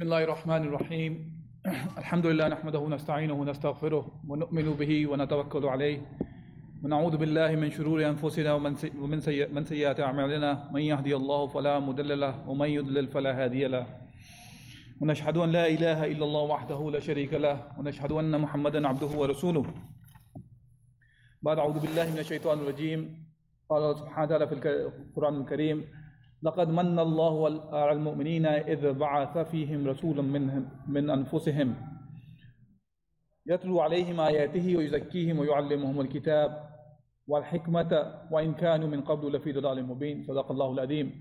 بسم الله الرحمن الرحيم الحمد لله نحمده ونستعينه ونستغفره ونؤمن به ونتوكل عليه ونعوذ بالله من شرور انفسنا ومن سي- من سيئات اعمالنا من يهدي الله فلا مضل له ومن يضلل فلا هادي له ونشهد ان لا اله الا الله وحده لا شريك له ونشهد ان محمدا عبده ورسوله بعد أعوذ بالله من الشيطان الرجيم قال سبحانه وتعالى في القرآن الكريم لقد من الله على المؤمنين إذ بعث فيهم رسولا منهم من أنفسهم يتلو عليهم آياته ويزكيهم ويعلمهم الكتاب والحكمة وإن كانوا من قبل لفي ضلال مبين. صدق الله العظيم.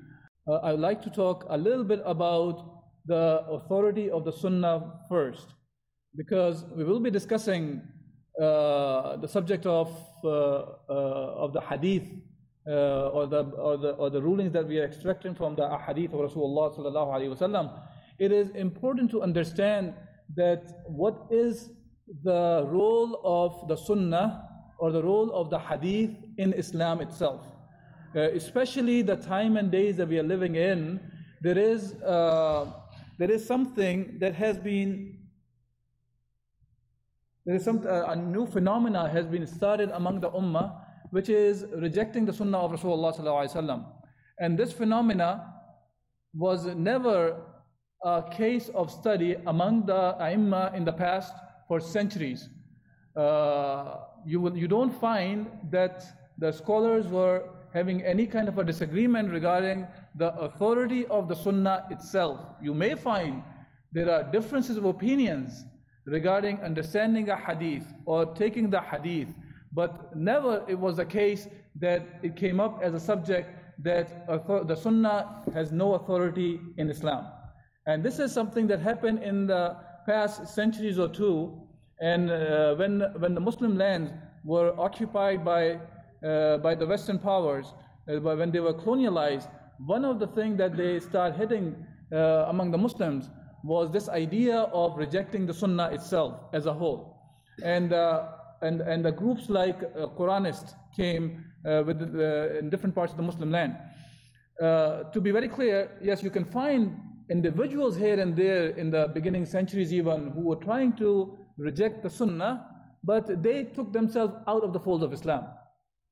Uh, I would like to talk a little bit about the authority of the Sunnah first because we will be discussing uh, the subject of, uh, uh, of the hadith uh, or, the, or, the, or the rulings that we are extracting from the hadith of Rasulullah. It is important to understand that what is the role of the sunnah or the role of the hadith in Islam itself. Uh, especially the time and days that we are living in, there is, uh, there is something that has been there is some uh, a new phenomena has been started among the ummah, which is rejecting the sunnah of Rasulullah. And this phenomena was never a case of study among the ai in the past for centuries. Uh, you, will, you don't find that the scholars were having any kind of a disagreement regarding the authority of the sunnah itself. You may find there are differences of opinions regarding understanding a hadith or taking the hadith, but never it was a case that it came up as a subject that the sunnah has no authority in Islam. And this is something that happened in the past centuries or two. And uh, when, when the Muslim lands were occupied by, uh, by the Western powers, uh, when they were colonialized, one of the things that they start hitting uh, among the Muslims was this idea of rejecting the Sunnah itself as a whole. And, uh, and, and the groups like uh, Quranists came uh, with the, in different parts of the Muslim land. Uh, to be very clear, yes, you can find individuals here and there in the beginning centuries even who were trying to reject the Sunnah, but they took themselves out of the fold of Islam.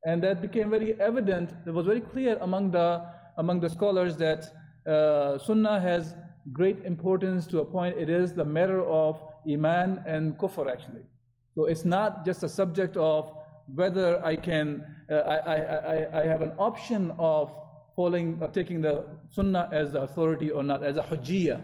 And that became very evident, it was very clear among the, among the scholars that uh, Sunnah has great importance to a point. It is the matter of Iman and Kufr actually. So it's not just a subject of whether I can, uh, I, I, I, I have an option of following, or taking the Sunnah as the authority or not, as a hujjiyah.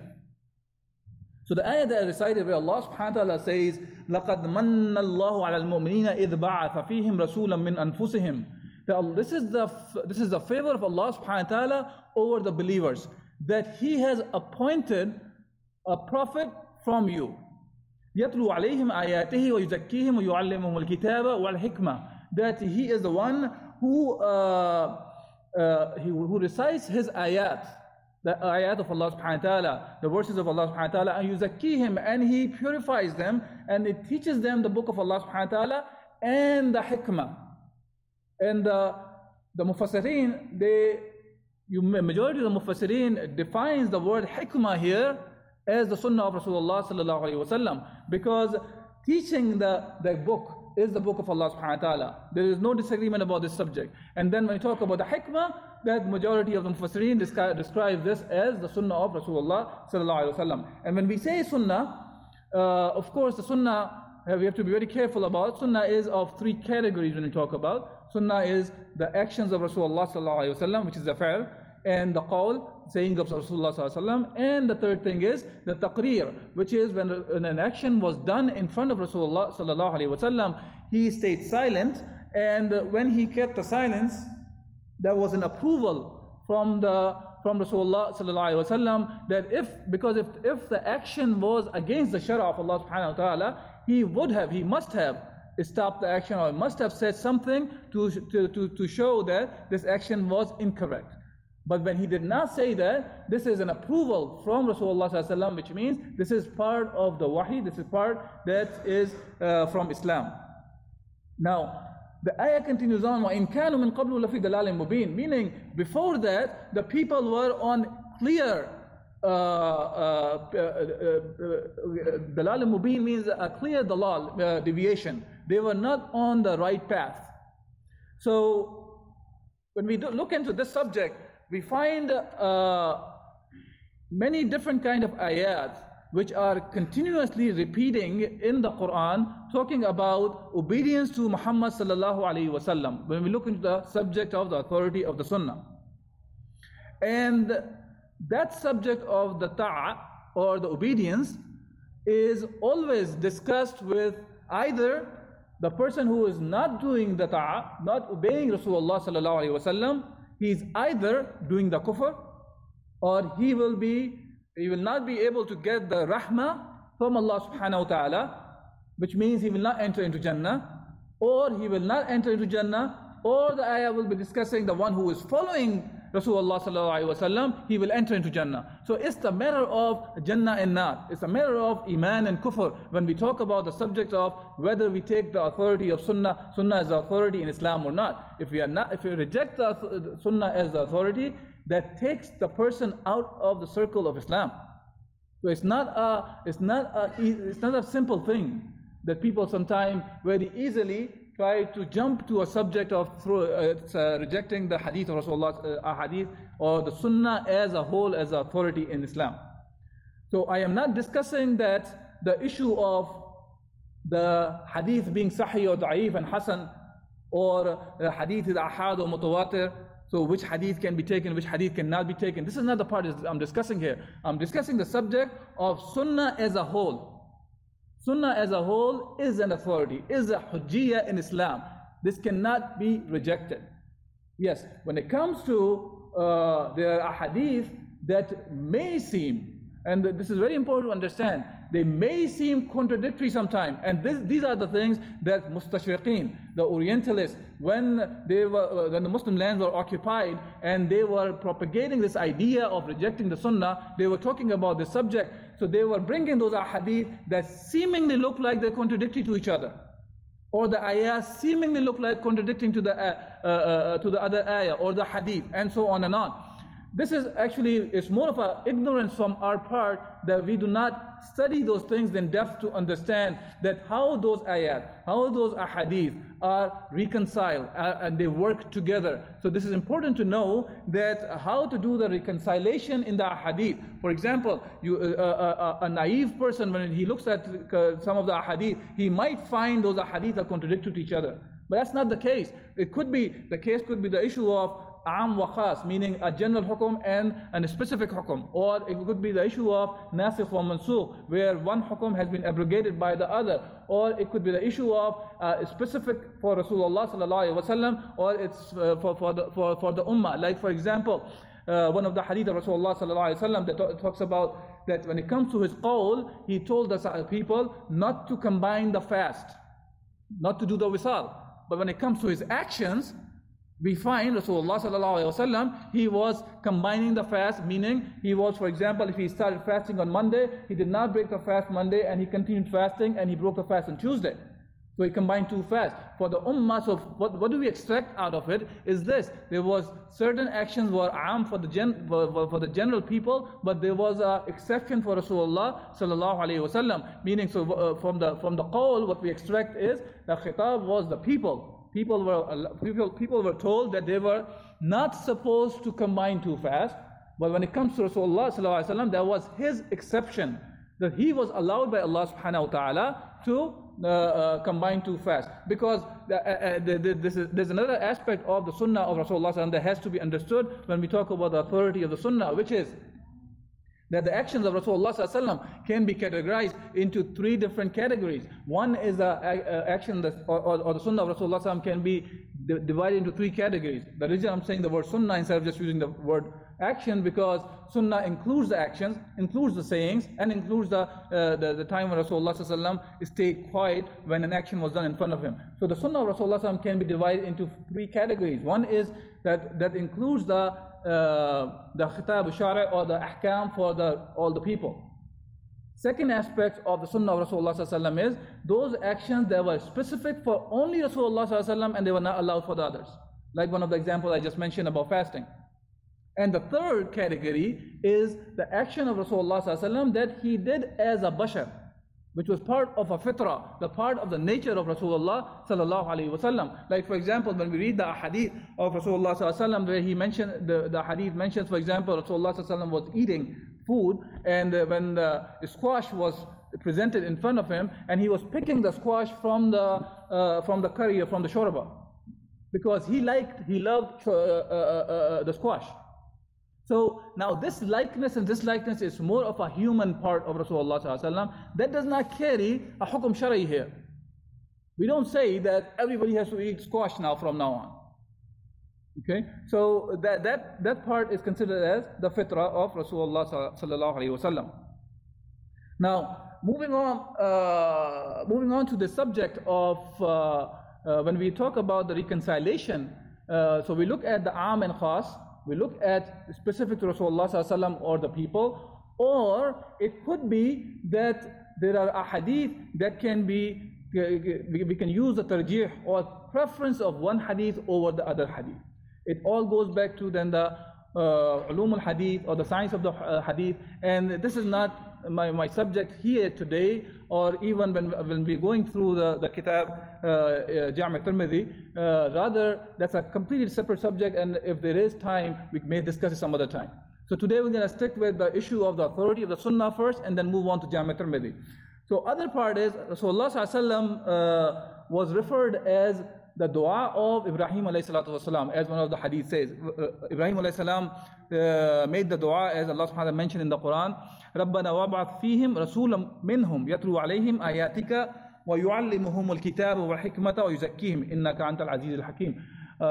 So the ayah that I recited where Allah subhanahu wa ta'ala says, لَقَدْ مَنَّ اللَّهُ عَلَى الْمُؤْمِنِينَ إِذْ بَعَثَ فِيهِمْ رَسُولًا مِّنْ أَنفُسِهِمْ That This is, the, this is the favor of Allah subhanahu wa ta'ala over the believers, that He has appointed a prophet from you. يتلو عليهم آياته ويزكيهم ويعلمهم الكتاب والحكمة that he is the one who uh, uh, he, who recites his ayat the ayat of Allah subhanahu wa ta'ala the verses of Allah subhanahu wa ta'ala and yuzakkihim and he purifies them and it teaches them the book of Allah subhanahu wa ta'ala and the hikmah and uh, the mufassirin they you, majority of the mufassirin defines the word hikmah here as the sunnah of Rasulullah sallallahu because teaching the, the book is the book of Allah subhanahu wa ta'ala. There is no disagreement about this subject. And then when we talk about the hikmah, that majority of the mufassirin describe, describe this as the sunnah of Rasulullah sallallahu alaihi wasallam. And when we say sunnah, uh, of course the sunnah uh, we have to be very careful about. Sunnah is of three categories when we talk about. Sunnah is the actions of Rasulullah sallallahu alaihi wasallam, which is the fi'l, and the qawl, saying of Rasulullah and the third thing is the taqreer, which is when, an action was done in front of Rasulullah sallallahu he stayed silent, and when he kept the silence, there was an approval from the from Rasulullah sallallahu alaihi wasallam that if because if if the action was against the shara of Allah subhanahu wa taala, he would have, he must have stopped the action or must have said something to, to, to, to show that this action was incorrect. But when he did not say that, this is an approval from Rasulullah sallallahu alaihi wasallam, which means this is part of the wahi, this is part that is uh, from Islam. Now, the ayah continues on, وَإِن كَانُوا مِن قَبْلُ لَفِي دَلَالٍ مُبِينٍ Meaning, before that, the people were on clear uh, uh, uh, dalal mubin means a clear dalal, deviation. They were not on the right path. So when we look into this subject, we find uh, many different kind of ayat which are continuously repeating in the Quran, talking about obedience to Muhammad sallallahu alaihi wasallam. When we look into the subject of the authority of the Sunnah, and that subject of the ta'a or the obedience is always discussed with either the person who is not doing the ta'a, not obeying Rasulullah sallallahu alaihi wasallam, he is either doing the kufr or he will be he will not be able to get the rahmah from Allah subhanahu wa ta'ala, which means he will not enter into Jannah, or he will not enter into Jannah, or the ayah will be discussing the one who is following Rasulullah he will enter into Jannah. So it's the matter of Jannah and Nar. It's a matter of Iman and Kufr. When we talk about the subject of whether we take the authority of Sunnah, Sunnah as the authority in Islam or not. If we are not, if we reject the Sunnah as the authority, that takes the person out of the circle of Islam. So it's not a, it's not a, it's not a simple thing that people sometimes very easily try to jump to a subject of through, uh, rejecting the hadith of Rasulullah, uh, hadith or the sunnah as a whole as authority in Islam. So I am not discussing that the issue of the hadith being sahih or da'if and hasan or the hadith is ahad or mutawatir so which hadith can be taken, which hadith cannot be taken. This is not the part I'm discussing here. I'm discussing the subject of sunnah as a whole. Sunnah as a whole is an authority, is a hujjiyah in Islam. This cannot be rejected. Yes, when it comes to uh, there are hadith that may seem, and this is very important to understand, they may seem contradictory sometimes. And this, these are the things that mustashriqeen, the Orientalists, when, they were, uh, when the Muslim lands were occupied and they were propagating this idea of rejecting the Sunnah, they were talking about this subject. So they were bringing those ahadith that seemingly look like they're contradictory to each other. Or the ayah seemingly look like contradicting to the, uh, uh, uh, to the other ayah or the hadith and so on and on. This is actually, it's more of an ignorance from our part that we do not study those things in depth to understand that how those ayat, how those ahadith are reconciled uh, and they work together. So this is important to know that how to do the reconciliation in the hadith. For example, you, uh, uh, uh a naive person, when he looks at uh, some of the hadith, he might find those ahadith are contradictory to each other. But that's not the case. It could be, the case could be the issue of am wa khas, meaning a general hukum and a specific hukum. Or it could be the issue of nasikh wa mansukh, where one hukum has been abrogated by the other. Or it could be the issue of uh, specific for Rasulullah sallallahu alaihi wasallam, or it's uh, for, for, the, for, for the ummah. Like for example, uh, one of the hadith of Rasulullah sallallahu alaihi wasallam that talks about that when it comes to his qawl, he told the people not to combine the fast, not to do the wisal. But when it comes to his actions, we find Rasulullah sallallahu he was combining the fast, meaning he was, for example, if he started fasting on Monday, he did not break the fast Monday and he continued fasting and he broke the fast on Tuesday. So he combined two fasts. For the ummah, so what, what do we extract out of it is this. There was certain actions were am for the, gen, for, for the general people, but there was an exception for Rasulullah sallallahu alayhi wasallam. Meaning, so uh, from the from the qawl, what we extract is the khitab was the people people were, people, people were told that they were not supposed to combine two fast. But when it comes to Rasulullah that was his exception that he was allowed by Allah subhanahu wa ta'ala to uh, uh, combine two fast. Because the, uh, uh the, the, is, there's another aspect of the sunnah of Rasulullah that has to be understood when we talk about the authority of the sunnah, which is that the actions of Rasulullah can be categorized into three different categories. One is the action that, or, or, the sunnah of Rasulullah can be divided into three categories. The reason I'm saying the word sunnah instead of just using the word action because sunnah includes the actions, includes the sayings, and includes the, uh, the, the, time when Rasulullah stayed quiet when an action was done in front of him. So the sunnah of Rasulullah can be divided into three categories. One is that, that includes the uh, the khitab shari or the ahkam for the, all the people. Second aspect of the sunnah of Rasulullah is those actions that were specific for only Rasulullah and they were not allowed for the others. Like one of the examples I just mentioned about fasting. And the third category is the action of Rasulullah that he did as a bashar, which was part of a fitrah, the part of the nature of Rasulullah sallallahu alaihi wasallam. Like for example, when we read the hadith of Rasulullah sallallahu alaihi wasallam, where he mentioned the, the hadith mentions, for example, Rasulullah sallallahu was eating food, and uh, when the squash was presented in front of him, and he was picking the squash from the uh, from the curry from the shorba, because he liked, he loved uh, uh, uh, uh the squash. So now this likeness and this likeness is more of a human part of Rasulullah that does not carry a hukum shari here. We don't say that everybody has to eat squash now from now on. Okay, so that, that, that part is considered as the fitrah of Rasulullah sallallahu alaihi wasallam. Now, moving on, uh, moving on to the subject of uh, uh, when we talk about the reconciliation, uh, so we look at the am and khas, we look at specific to Rasulullah or the people, or it could be that there are ahadith that can be, we can use the tarjih or preference of one hadith over the other hadith. It all goes back to then the uh, ulum al-hadith or the science of the uh, hadith, and this is not my, my subject here today, or even when, when we're going through the, the kitab, uh, uh, Jami' Tirmidhi, uh, rather that's a completely separate subject, and if there is time, we may discuss it some other time. So today we're going to stick with the issue of the authority of the Sunnah first, and then move on to Jami' Tirmidhi. So other part is, Rasulullah uh, was referred as the dua of Ibrahim alayhi salatu wasalam, as one of the hadith says. Uh, Ibrahim alayhi uh, made the dua as Allah subhanahu wa ta'ala mentioned in the Quran. ربنا وابعث فيهم رسولا منهم يتلو عليهم آياتك ويعلمهم الكتاب والحكمة ويزكيهم إنك أنت العزيز الحكيم uh,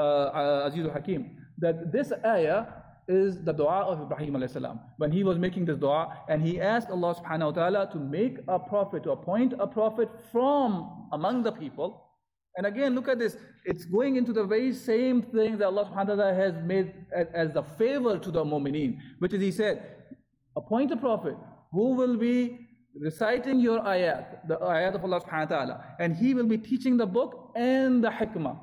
عزيز الحكيم that this ayah is the dua of Ibrahim alayhi salam when he was making this dua and he asked Allah subhanahu wa ta'ala to make a prophet to appoint a prophet from among the people and again, look at this. It's going into the very same thing that Allah subhanahu wa ta'ala has made as, as the favor to the mu'mineen, which is He said, appoint a prophet who will be reciting your ayat, the ayat of Allah subhanahu wa ta'ala, and he will be teaching the book and the hikmah.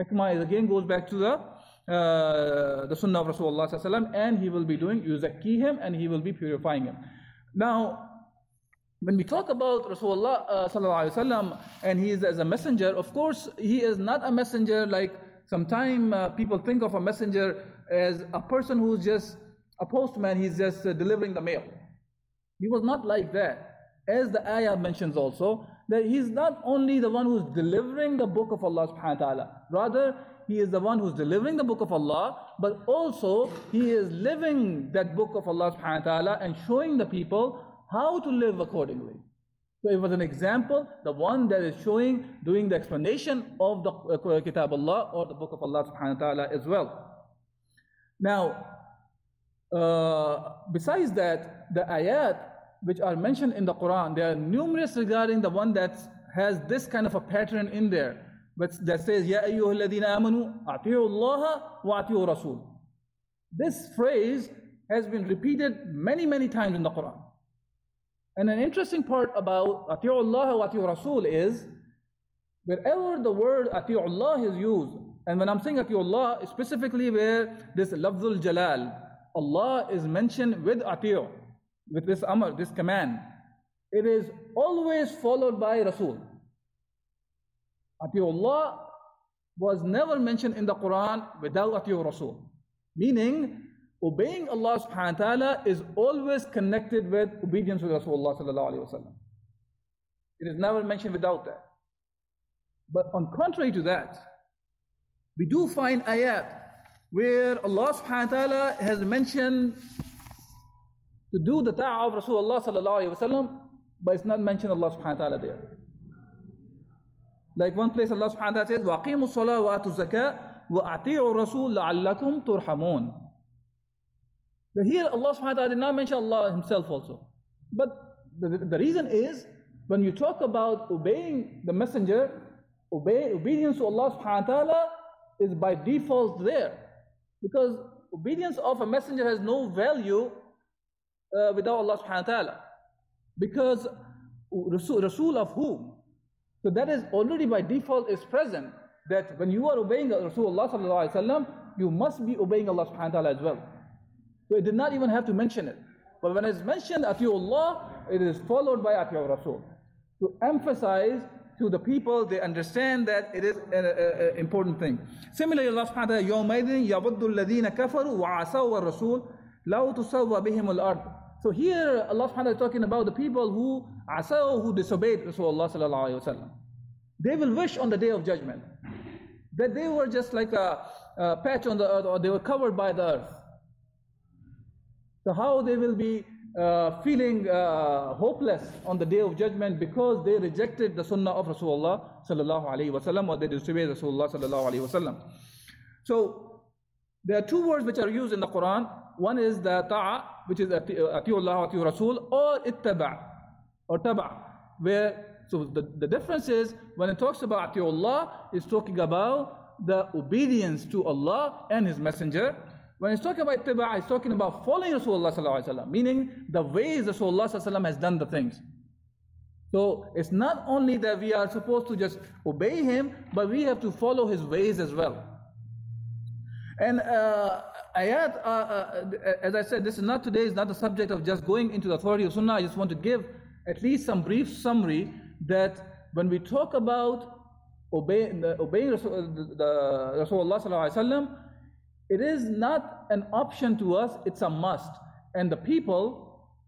Hikmah is again goes back to the uh, the sunnah of Rasulullah and he will be doing him and he will be purifying him. Now, when we talk about Rasulullah uh, and he is as a messenger, of course, he is not a messenger like sometimes uh, people think of a messenger as a person who's just a postman, he's just uh, delivering the mail. He was not like that. As the ayah mentions also, that he's not only the one who's delivering the book of Allah subhanahu wa ta'ala, rather, he is the one who's delivering the book of Allah, but also he is living that book of Allah subhanahu wa ta'ala and showing the people how to live accordingly. So it was an example, the one that is showing, doing the explanation of the uh, Kitab Allah or the Book of Allah subhanahu wa ta'ala as well. Now, Uh, besides that, the ayat which are mentioned in the Quran, there are numerous regarding the one that has this kind of a pattern in there, but that says, Ya ayyuhalladhina amanu, ati'u Allah wa ati'u Rasul. This phrase has been repeated many, many times in the Quran. And an interesting part about Ati'ullah wa Ati'ur Rasul is wherever the word Ati'ullah is used, and when I'm saying Ati'ullah, specifically where this Lafzul Jalal, Allah is mentioned with Ati'u, with this Amr, this command, it is always followed by Rasul. Ati'ullah was never mentioned in the Quran without Ati'ur Rasul. Meaning, obeying Allah subhanahu wa ta'ala is always connected with obedience to Rasulullah sallallahu alayhi wa It is never mentioned without that. But on contrary to that, we do find ayat where Allah subhanahu wa ta'ala has mentioned to do the ta'ah of Rasulullah sallallahu alayhi wa but it's not mentioned Allah subhanahu wa ta'ala there. Like one place Allah subhanahu wa ta'ala says, وَأَقِيمُوا الصَّلَاةَ وَآتُوا الزَّكَاةَ وَأَطِيعُوا الرَّسُولَ لَعَلَّكُمْ تُرْحَمُونَ so here Allah subhanahu wa ta'ala did not mention Allah himself also. But the, the reason is when you talk about obeying the messenger, obey, obedience to Allah subhanahu wa ta'ala is by default there. Because obedience of a messenger has no value uh, without Allah subhanahu wa ta'ala. Because Rasul, Rasul of whom? So that is already by default is present that when you are obeying Rasulullah sallallahu alaihi wasallam, you must be obeying Allah subhanahu wa ta'ala as well. So it did not even have to mention it. But when it's mentioned Allah, it is followed by Atiur Rasul. To emphasize to the people, they understand that it is an important thing. Similarly, Allah subhanahu wa ta'ala, يَوْمَئِذٍ يَوَدُّ الَّذِينَ كَفَرُوا وَعَصَوْا الرَّسُولَ لَوْ تُسَوَّى بِهِمُ الْأَرْضِ So here, Allah subhanahu wa ta'ala is talking about the people who asaw, who disobeyed Rasulullah sallallahu alayhi wa sallam. They will wish on the day of judgment that they were just like a, a patch on the earth or they were covered by the earth. So how they will be uh, feeling uh, hopeless on the day of judgment because they rejected the sunnah of Rasulullah sallallahu alaihi wasallam or they disobeyed Rasulullah sallallahu alaihi wasallam. So there are two words which are used in the Quran. One is the ta'a, which is atiullah, ati Rasul, or ittaba, or taba, where so the, the difference is when it talks about atiullah, it's talking about the obedience to Allah and His Messenger. When he's talking about ittiba, he's talking about following Rasulullah meaning the ways Rasulullah has done the things. So it's not only that we are supposed to just obey him, but we have to follow his ways as well. And uh, ayat, uh, uh, as I said, this is not today, is not the subject of just going into the authority of Sunnah. I just want to give at least some brief summary that when we talk about obey, obeying Rasul, the, the Rasulullah it is not an option to us, it's a must. And the people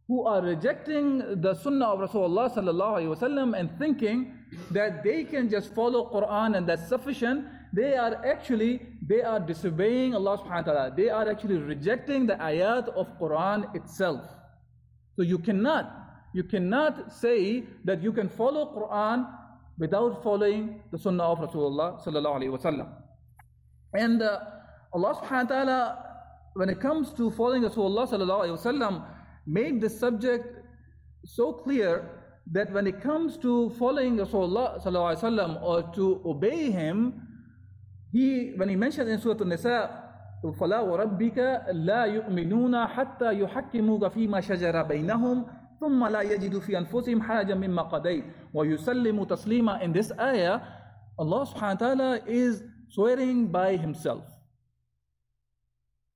who are rejecting the sunnah of Rasulullah sallallahu and thinking that they can just follow Quran and that's sufficient, they are actually, they are disobeying Allah subhanahu wa ta'ala. They are actually rejecting the ayat of Quran itself. So you cannot, you cannot say that you can follow Quran without following the sunnah of Rasulullah sallallahu And uh, Allah subhanahu wa ta'ala, when it comes to following Rasulullah sallallahu alayhi wasallam, made this subject so clear that when it comes to following Rasulullah sallallahu alayhi wasallam or to obey him, he, when he mentioned in Surah An-Nisa, فلا وربك لا يؤمنون حتى يحكموك فيما شجر بينهم ثم لا يجدوا في أنفسهم حاجة مما قضيت ويسلموا تسليما in this ayah Allah subhanahu wa ta'ala is swearing by himself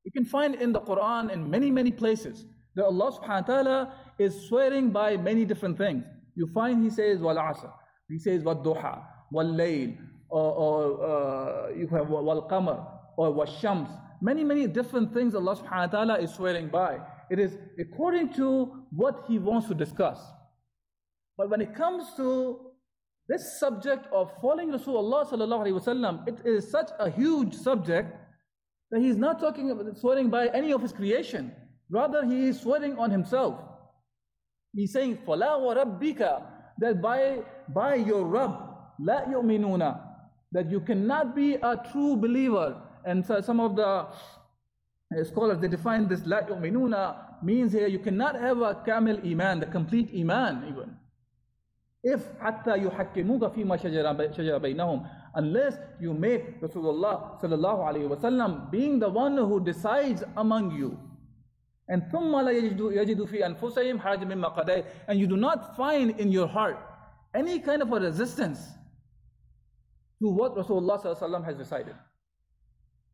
you can find in the Quran in many, many places that Allah subhanahu wa ta'ala is swearing by many different things. You find He says, Wal Asr, He says, Wal Duha, Wal Layl, or, or uh, you have Wal Qamar, or Wal Shams. Many, many different things Allah subhanahu wa ta'ala is swearing by. It is according to what He wants to discuss. But when it comes to this subject of following Rasulullah sallallahu alaihi wasallam, it is such a huge subject that he's not talking about swearing by any of his creation. Rather, he is swearing on himself. He's saying, فَلَا وَرَبِّكَ That by, by your Rabb, لَا يُؤْمِنُونَ That you cannot be a true believer. And so some of the uh, scholars, they define this لَا يُؤْمِنُونَ means here you cannot have a kamil iman, the complete iman even. If حَتَّى يُحَكِّمُوكَ فِي مَا شَجَرَ بَيْنَهُمْ unless you make Rasulullah sallallahu alayhi wasallam being the one who decides among you. And ثم لا يجد في أنفسهم حرج مما قضيت and you do not find in your heart any kind of a resistance to what Rasulullah sallallahu alayhi wasallam has decided.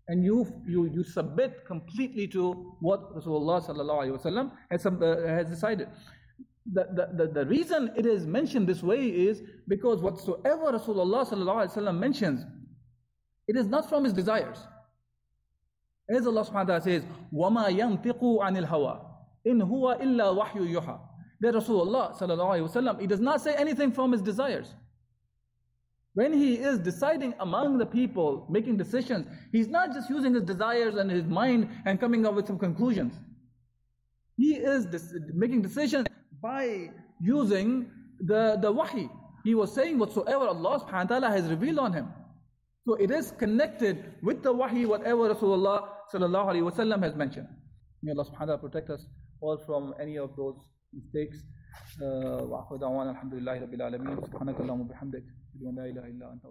And you, you, you submit completely to what Rasulullah sallallahu alayhi wasallam has, uh, has decided the, the, the, reason it is mentioned this way is because whatsoever Rasulullah mentions, it is not from his desires. As Allah subhanahu wa ta'ala says, وَمَا يَنْتِقُ عَنِ الْهَوَىٰ إِنْ هُوَ إِلَّا وَحْيُ يُحَىٰ That Rasulullah sallallahu he does not say anything from his desires. When he is deciding among the people, making decisions, he's not just using his desires and his mind and coming up with some conclusions. He is making decisions by using the, the wahi. He was saying whatsoever Allah subhanahu wa ta'ala has revealed on him. So it is connected with the wahi, whatever Rasulullah sallallahu alayhi wa has mentioned. May Allah subhanahu wa ta'ala protect us all from any of those mistakes. وآخر دعوانا الحمد لله رب العالمين سبحانك اللهم وبحمدك لا إله إلا أنت